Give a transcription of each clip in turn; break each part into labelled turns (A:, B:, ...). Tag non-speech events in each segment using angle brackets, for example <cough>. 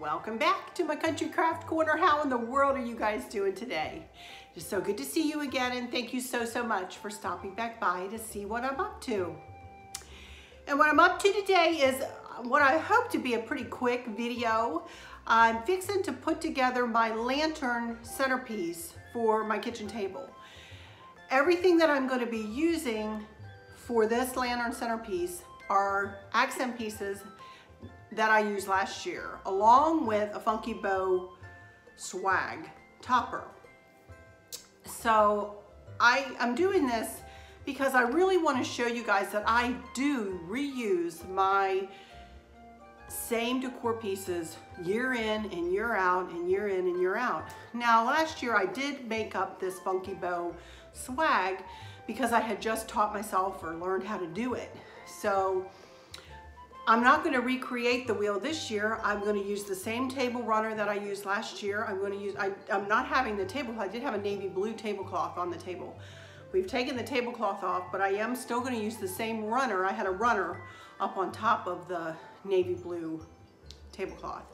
A: Welcome back to my Country Craft Corner. How in the world are you guys doing today? It's so good to see you again and thank you so, so much for stopping back by to see what I'm up to. And what I'm up to today is what I hope to be a pretty quick video. I'm fixing to put together my lantern centerpiece for my kitchen table. Everything that I'm gonna be using for this lantern centerpiece are accent pieces that I used last year, along with a Funky Bow swag topper. So I, I'm doing this because I really want to show you guys that I do reuse my same decor pieces year in and year out and year in and year out. Now last year I did make up this Funky Bow swag because I had just taught myself or learned how to do it. So I'm not gonna recreate the wheel this year. I'm gonna use the same table runner that I used last year. I'm gonna use, I, am not having the table, I did have a navy blue tablecloth on the table. We've taken the tablecloth off, but I am still gonna use the same runner. I had a runner up on top of the navy blue tablecloth.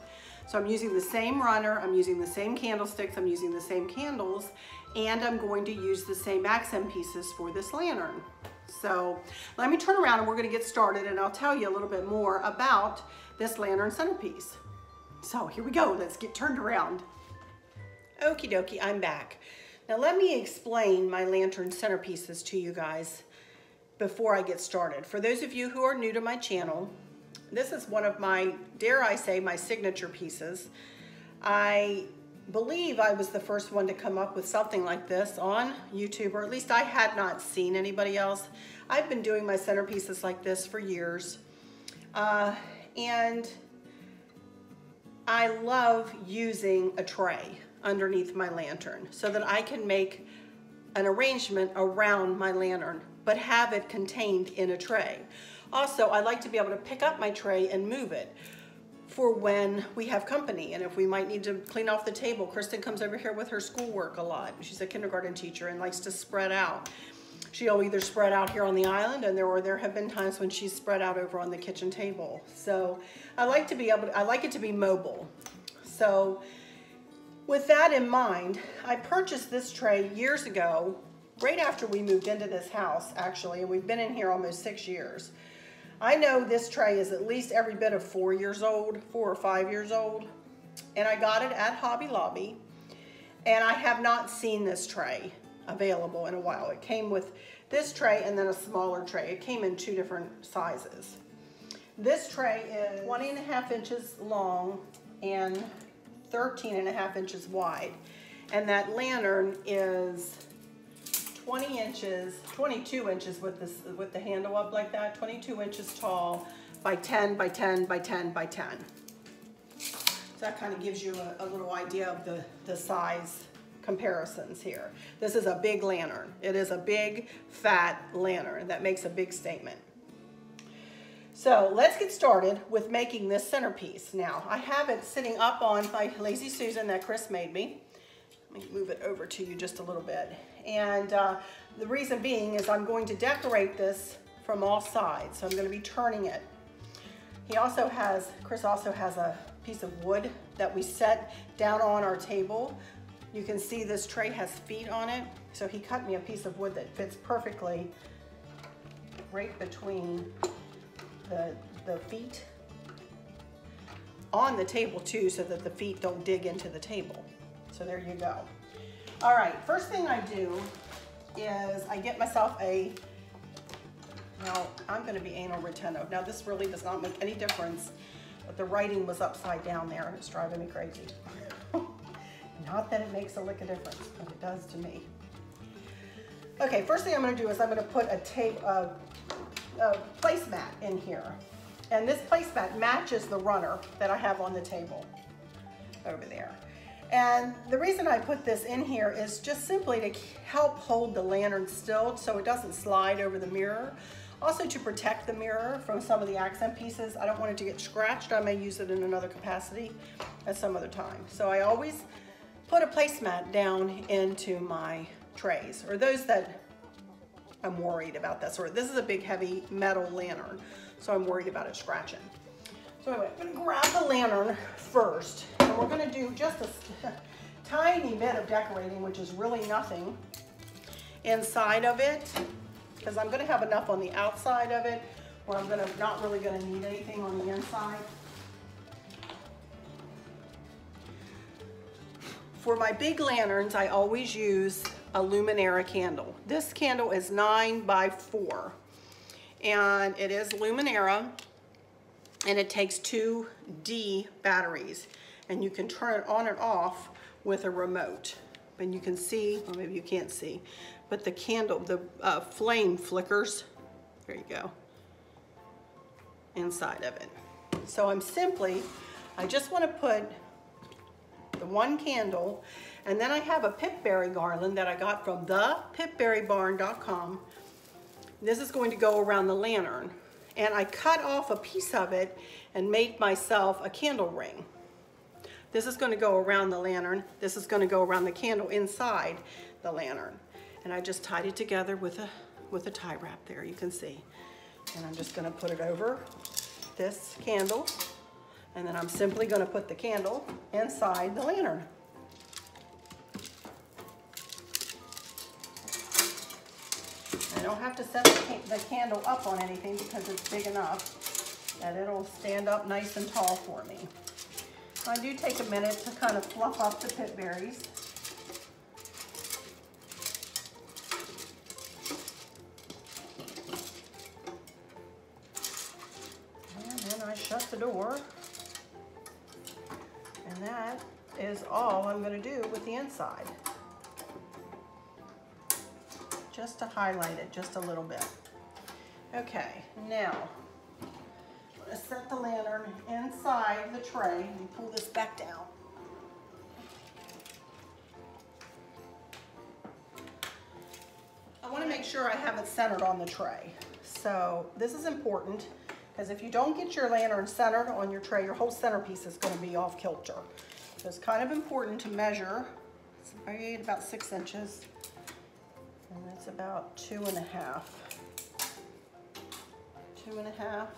A: So I'm using the same runner, I'm using the same candlesticks, I'm using the same candles, and I'm going to use the same accent pieces for this lantern. So let me turn around and we're gonna get started and I'll tell you a little bit more about this lantern centerpiece. So here we go, let's get turned around. Okie dokie, I'm back. Now let me explain my lantern centerpieces to you guys before I get started. For those of you who are new to my channel, this is one of my, dare I say, my signature pieces. I believe I was the first one to come up with something like this on YouTube, or at least I had not seen anybody else. I've been doing my centerpieces like this for years. Uh, and I love using a tray underneath my lantern so that I can make an arrangement around my lantern, but have it contained in a tray. Also, I like to be able to pick up my tray and move it for when we have company and if we might need to clean off the table. Kristen comes over here with her schoolwork a lot. She's a kindergarten teacher and likes to spread out. She'll either spread out here on the island and there or there have been times when she's spread out over on the kitchen table. So I like to be able to, I like it to be mobile. So with that in mind, I purchased this tray years ago, right after we moved into this house actually, and we've been in here almost six years. I know this tray is at least every bit of four years old, four or five years old. And I got it at Hobby Lobby. And I have not seen this tray available in a while. It came with this tray and then a smaller tray. It came in two different sizes. This tray is 20 and a half inches long and 13 and a half inches wide. And that lantern is 20 inches, 22 inches with this with the handle up like that, 22 inches tall by 10 by 10 by 10 by 10. So that kind of gives you a, a little idea of the, the size comparisons here. This is a big lantern. It is a big, fat lantern that makes a big statement. So let's get started with making this centerpiece. Now, I have it sitting up on my Lazy Susan that Chris made me. Let me move it over to you just a little bit. And uh, the reason being is I'm going to decorate this from all sides. So I'm gonna be turning it. He also has, Chris also has a piece of wood that we set down on our table. You can see this tray has feet on it. So he cut me a piece of wood that fits perfectly right between the, the feet on the table too so that the feet don't dig into the table. So there you go. All right, first thing I do is I get myself a, now I'm gonna be anal retentive. Now this really does not make any difference, but the writing was upside down there and it's driving me crazy. <laughs> not that it makes a lick of difference, but it does to me. Okay, first thing I'm gonna do is I'm gonna put a tape, uh, a placemat in here. And this placemat matches the runner that I have on the table over there. And the reason I put this in here is just simply to help hold the lantern still so it doesn't slide over the mirror. Also to protect the mirror from some of the accent pieces. I don't want it to get scratched. I may use it in another capacity at some other time. So I always put a placemat down into my trays, or those that I'm worried about that sort. This is a big heavy metal lantern, so I'm worried about it scratching. So anyway, I'm gonna grab the lantern first, and we're gonna do just a <laughs> tiny bit of decorating, which is really nothing, inside of it, because I'm gonna have enough on the outside of it, where I'm gonna not really gonna need anything on the inside. For my big lanterns, I always use a Luminara candle. This candle is nine by four, and it is Luminara, and it takes two D batteries, and you can turn it on and off with a remote. And you can see, or maybe you can't see, but the candle, the uh, flame flickers. There you go. Inside of it. So I'm simply, I just want to put the one candle, and then I have a pipberry garland that I got from thepipberrybarn.com. This is going to go around the lantern. And I cut off a piece of it and made myself a candle ring. This is going to go around the lantern. This is going to go around the candle inside the lantern. And I just tied it together with a, with a tie wrap there, you can see. And I'm just going to put it over this candle. And then I'm simply going to put the candle inside the lantern. I don't have to set the, the candle up on anything because it's big enough that it'll stand up nice and tall for me. I do take a minute to kind of fluff up the pip berries. And then I shut the door. And that is all I'm going to do with the inside. Just to highlight it just a little bit. Okay, now set the lantern inside the tray and pull this back down. I want to make sure I have it centered on the tray. So this is important because if you don't get your lantern centered on your tray, your whole centerpiece is going to be off kilter. So it's kind of important to measure. It's about six inches. And that's about two and a half. Two and a half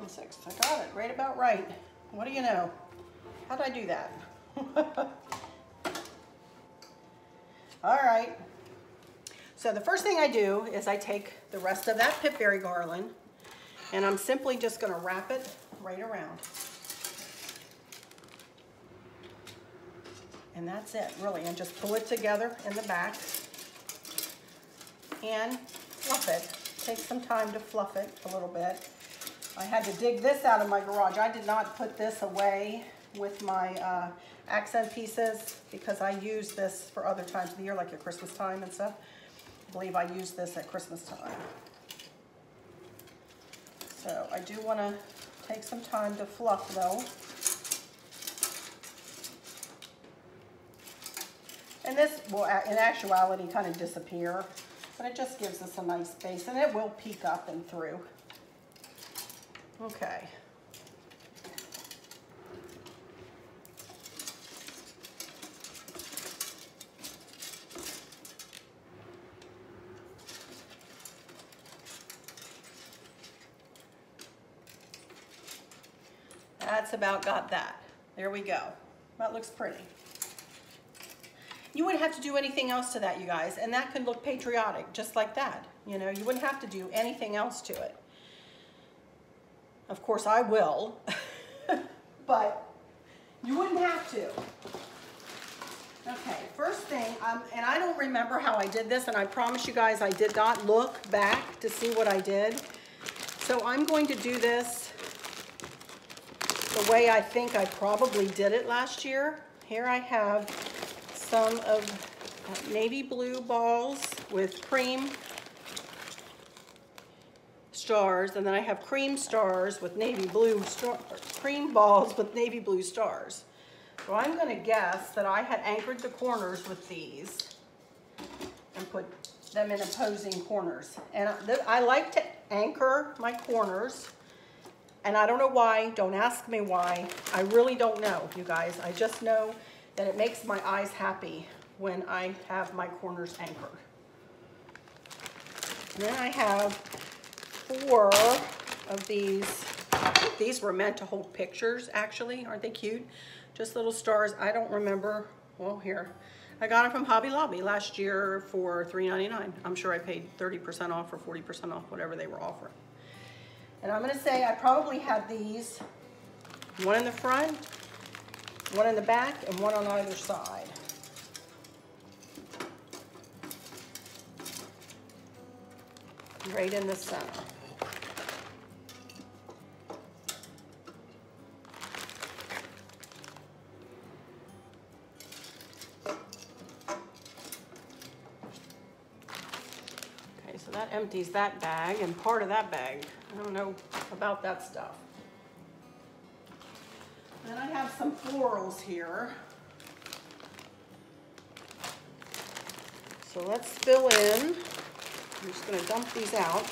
A: and six. I got it right about right. What do you know? How did I do that? <laughs> All right. So the first thing I do is I take the rest of that pipberry garland and I'm simply just going to wrap it right around. And that's it, really. And just pull it together in the back and fluff it. Take some time to fluff it a little bit. I had to dig this out of my garage. I did not put this away with my uh, accent pieces because I use this for other times of the year, like at Christmas time and stuff. I believe I use this at Christmas time. So I do want to take some time to fluff though. And this will, in actuality, kind of disappear, but it just gives us a nice base, and it will peek up and through. Okay. That's about got that. There we go. That looks pretty. You wouldn't have to do anything else to that, you guys, and that could look patriotic, just like that. You know, you wouldn't have to do anything else to it. Of course, I will, <laughs> but you wouldn't have to. Okay, first thing, um, and I don't remember how I did this, and I promise you guys I did not look back to see what I did. So I'm going to do this the way I think I probably did it last year. Here I have some of uh, navy blue balls with cream stars, and then I have cream stars with navy blue, star, cream balls with navy blue stars. So I'm gonna guess that I had anchored the corners with these and put them in opposing corners. And I, I like to anchor my corners And I don't know why, don't ask me why. I really don't know, you guys. I just know that it makes my eyes happy when I have my corners anchored. And then I have four of these. These were meant to hold pictures, actually. Aren't they cute? Just little stars. I don't remember. Well, here. I got them from Hobby Lobby last year for $3.99. I'm sure I paid 30% off or 40% off, whatever they were offering. And I'm gonna say I probably had these, one in the front, one in the back, and one on either side. Right in the center. Empties that bag and part of that bag. I don't know about that stuff. Then I have some florals here. So let's fill in. I'm just gonna dump these out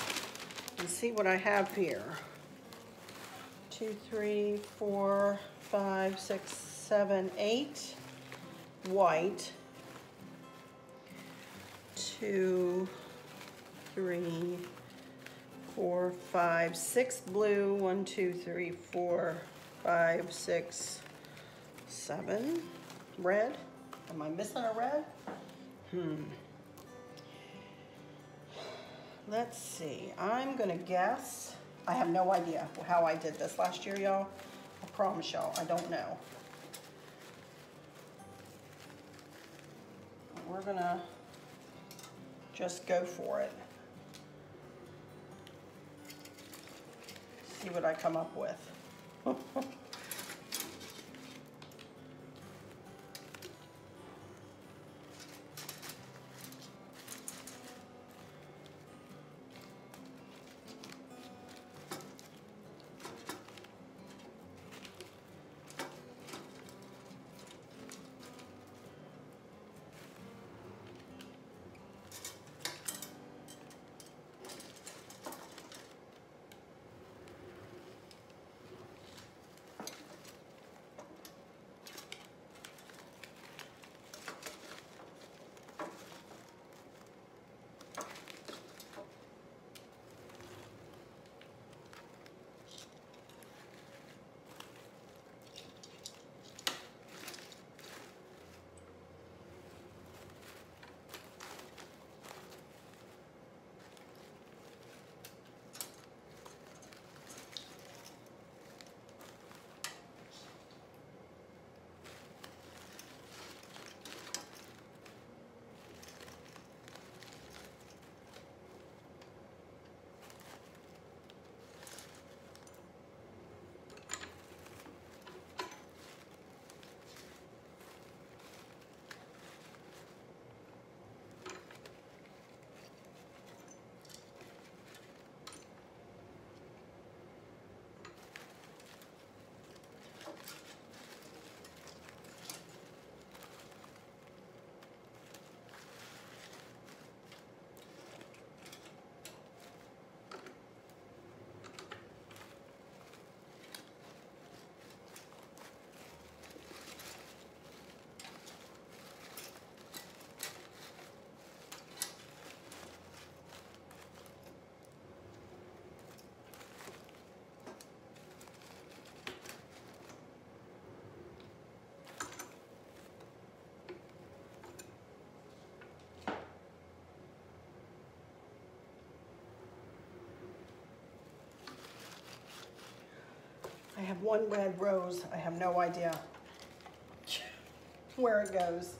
A: and see what I have here. Two, three, four, five, six, seven, eight white. Two, three, four, five, six blue, one, two, three, four, five, six, seven, red. Am I missing a red? Hmm. Let's see, I'm gonna guess, I have no idea how I did this last year, y'all. I promise y'all, I don't know. We're gonna just go for it. See what I come up with. <laughs> have one red rose. I have no idea where it goes.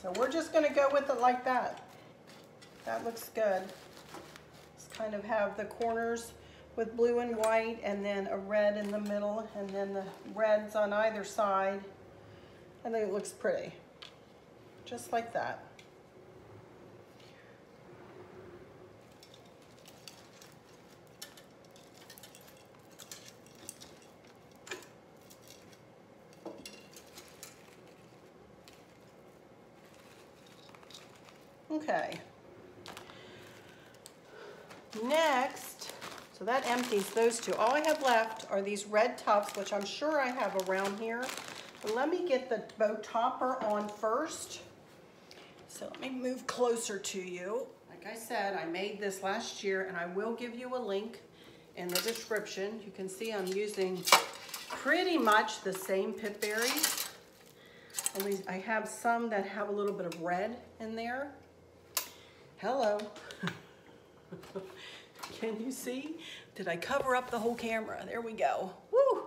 A: So we're just gonna go with it like that. That looks good. Just kind of have the corners with blue and white and then a red in the middle and then the reds on either side. I think it looks pretty. Just like that. Okay. Next, So that empties those two. All I have left are these red tubs, which I'm sure I have around here. But let me get the bow topper on first. So let me move closer to you. Like I said, I made this last year and I will give you a link in the description. You can see I'm using pretty much the same pip berries. Only I have some that have a little bit of red in there. Hello. <laughs> Can you see? Did I cover up the whole camera? There we go. Woo!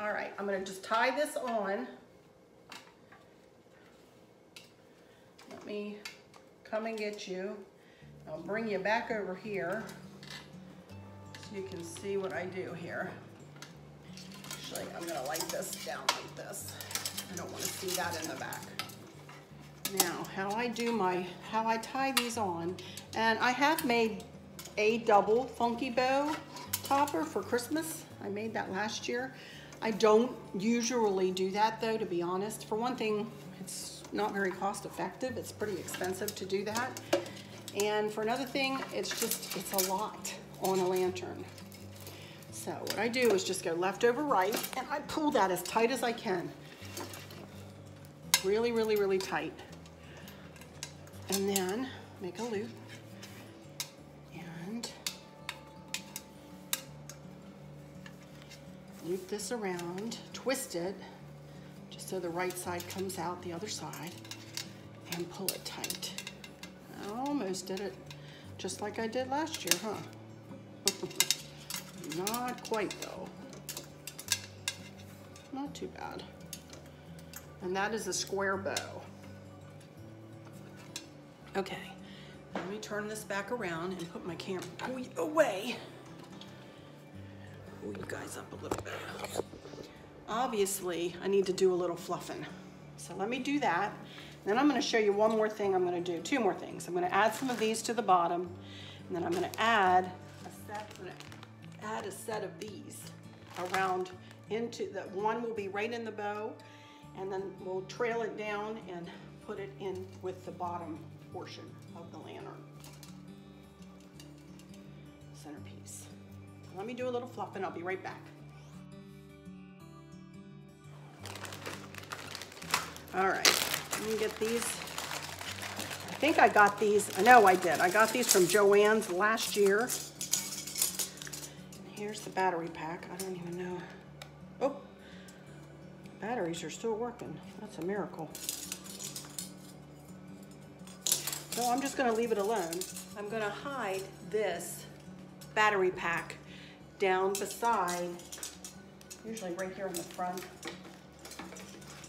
A: All right, I'm gonna just tie this on. Let me come and get you. I'll bring you back over here so you can see what I do here. Actually, I'm gonna lay this down like this. I don't wanna see that in the back. Now, how I do my, how I tie these on, and I have made a double funky bow topper for Christmas. I made that last year. I don't usually do that though, to be honest. For one thing, it's not very cost effective. It's pretty expensive to do that. And for another thing, it's just, it's a lot on a lantern. So what I do is just go left over right and I pull that as tight as I can. Really, really, really tight. And then make a loop and loop this around, twist it, just so the right side comes out the other side, and pull it tight. I almost did it just like I did last year, huh? <laughs> Not quite though. Not too bad. And that is a square bow. Okay, let me turn this back around and put my camera away. Pull you guys up a little bit. Obviously, I need to do a little fluffing. So let me do that. Then I'm gonna show you one more thing I'm gonna do, two more things. I'm gonna add some of these to the bottom, and then I'm gonna add a set, add a set of these around into the, one will be right in the bow, and then we'll trail it down and put it in with the bottom portion of the lantern. Centerpiece. Let me do a little fluff and I'll be right back. All right, let me get these. I think I got these, I know I did. I got these from Joann's last year. And here's the battery pack. I don't even know. Oh, batteries are still working. That's a miracle. So I'm just gonna leave it alone. I'm gonna hide this battery pack down beside, usually right here in the front,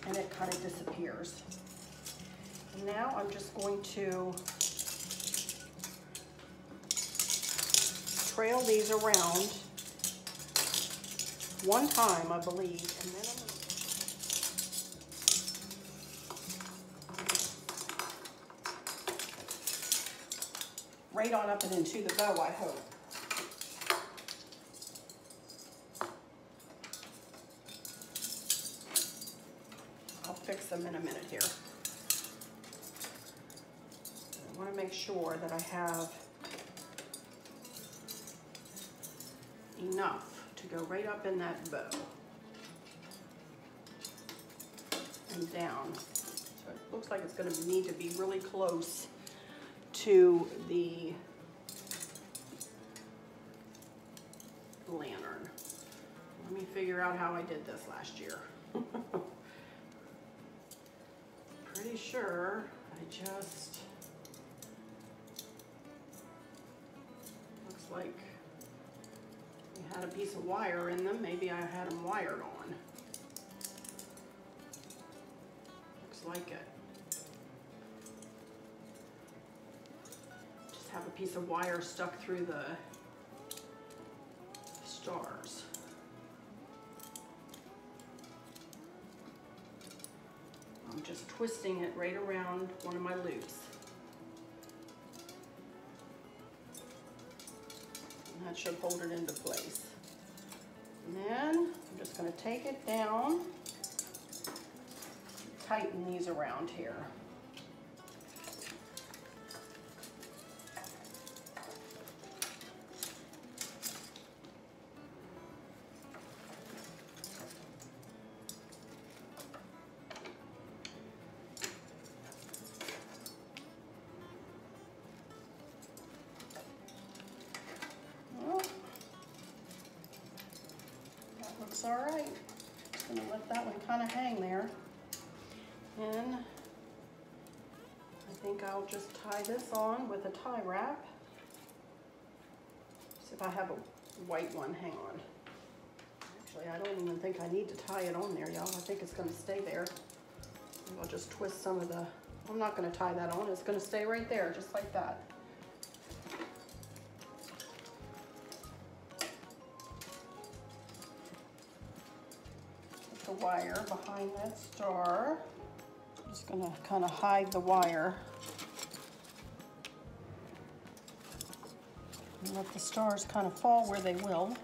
A: and it kind of disappears. And now I'm just going to trail these around one time, I believe, and then I'm right on up and into the bow, I hope. I'll fix them in a minute here. I want to make sure that I have enough to go right up in that bow and down. So it looks like it's going to need to be really close to the lantern. Let me figure out how I did this last year. <laughs> Pretty sure I just, looks like we had a piece of wire in them. Maybe I had them wired on. A wire stuck through the stars. I'm just twisting it right around one of my loops. And that should hold it into place. And then I'm just going to take it down, tighten these around here. All right. I'm gonna let that one kind of hang there. And I think I'll just tie this on with a tie wrap. See if I have a white one, hang on. Actually, I don't even think I need to tie it on there, y'all. I think it's gonna stay there. I'll just twist some of the, I'm not gonna tie that on. It's gonna stay right there, just like that. The wire behind that star. I'm just gonna kind of hide the wire. And let the stars kind of fall where they will.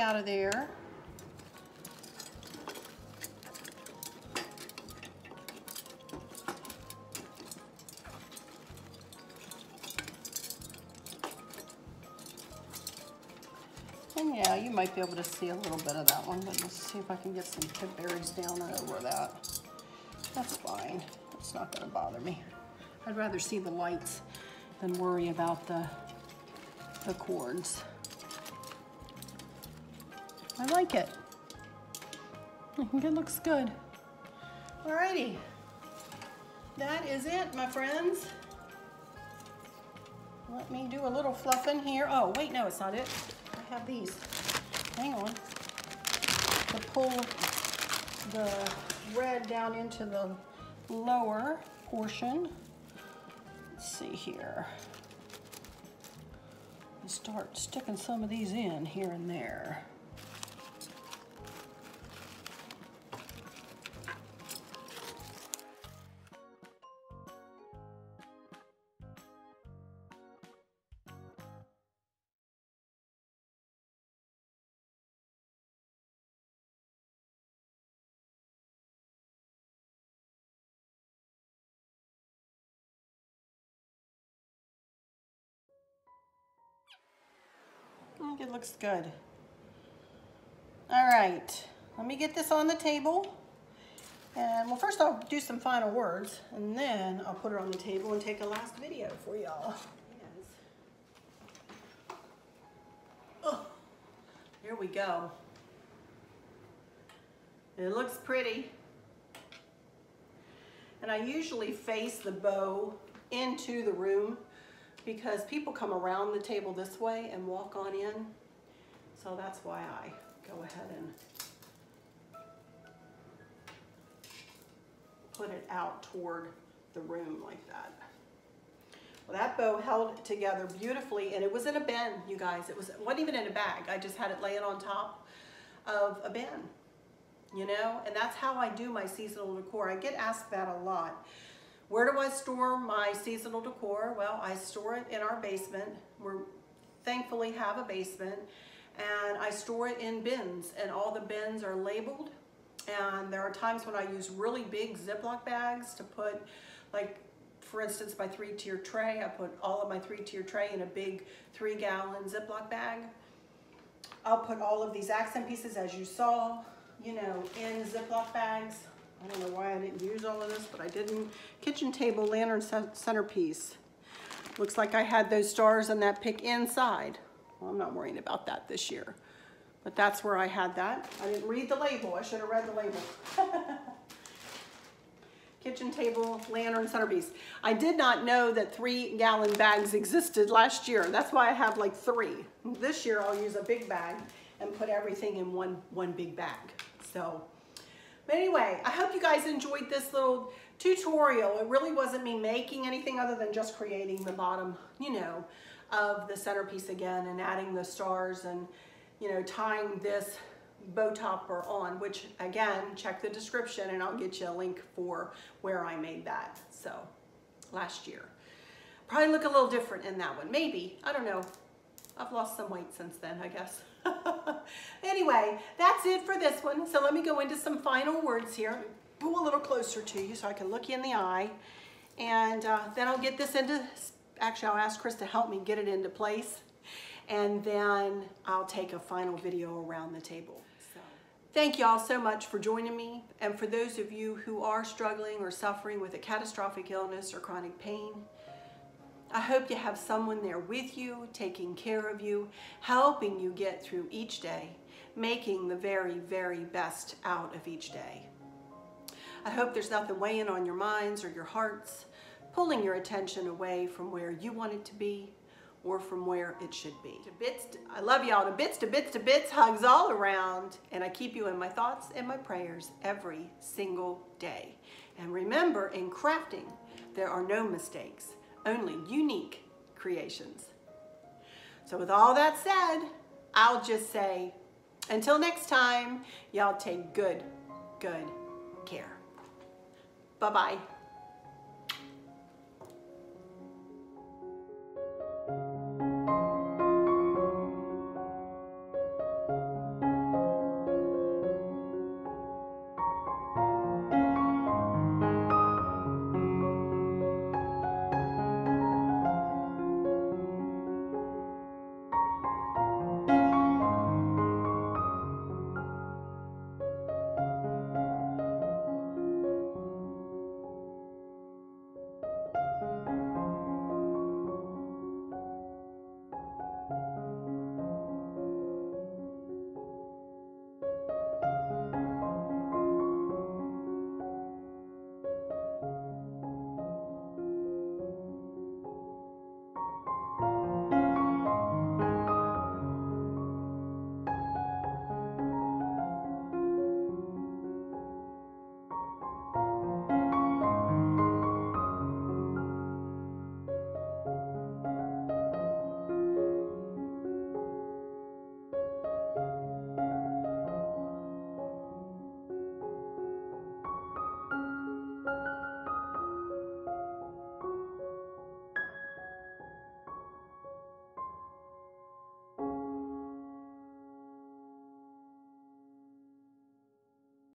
A: Out of there. And yeah, you might be able to see a little bit of that one, but let's see if I can get some pip berries down and over that. That's fine. It's not gonna bother me. I'd rather see the lights than worry about the, the cords. I like it. I think it looks good. Alrighty. That is it, my friends. Let me do a little fluffing here. Oh, wait, no, it's not it. I have these. Hang on. To pull the red down into the lower portion. Let's see here. Start sticking some of these in here and there. Think it looks good. All right, let me get this on the table. And well, first I'll do some final words and then I'll put it on the table and take a last video for y'all. Oh, here we go. It looks pretty. And I usually face the bow into the room because people come around the table this way and walk on in. So that's why I go ahead and put it out toward the room like that. Well, that bow held together beautifully and it was in a bin, you guys. It, was, wasn't even in a bag. I just had it laying on top of a bin, you know? And that's how I do my seasonal decor. I get asked that a lot. Where do I store my seasonal decor? Well, I store it in our basement. We thankfully have a basement. And I store it in bins and all the bins are labeled. And there are times when I use really big Ziploc bags to put like for instance my three tier tray. I put all of my three tier tray in a big three gallon Ziploc bag. I'll put all of these accent pieces as you saw you know in Ziploc bags I don't know why I didn't use all of this, but I didn't. Kitchen table lantern centerpiece. Looks like I had those stars and that pick inside. Well, I'm not worrying about that this year. But that's where I had that. I didn't read the label. I should have read the label. <laughs> Kitchen table lantern centerpiece. I did not know that three gallon bags existed last year. That's why I have like three. This year I'll use a big bag and put everything in one, one big bag. So but anyway, I hope you guys enjoyed this little tutorial. It really wasn't me making anything other than just creating the bottom, you know, of the centerpiece again and adding the stars and, you know, tying this bow topper on, which again, check the description and I'll get you a link for where I made that. So last year. Probably look a little different in that one. Maybe, I don't know. I've lost some weight since then, I guess. <laughs> <laughs> anyway, that's it for this one. So let me go into some final words here. Pull a little closer to you so I can look you in the eye. And uh, then I'll get this into, actually I'll ask Chris to help me get it into place. And then I'll take a final video around the table. Thank you all so much for joining me. And for those of you who are struggling or suffering with a catastrophic illness or chronic pain, I hope you have someone there with you, taking care of you, helping you get through each day, making the very, very best out of each day. I hope there's nothing weighing on your minds or your hearts, pulling your attention away from where you want it to be or from where it should be. To bits, to, I love y'all to bits, to bits, to bits, hugs all around, and I keep you in my thoughts and my prayers every single day. And remember, in crafting, there are no mistakes only unique creations. So with all that said, I'll just say, until next time, y'all take good, good care. Bye-bye.